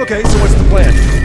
Okay, so what's the plan?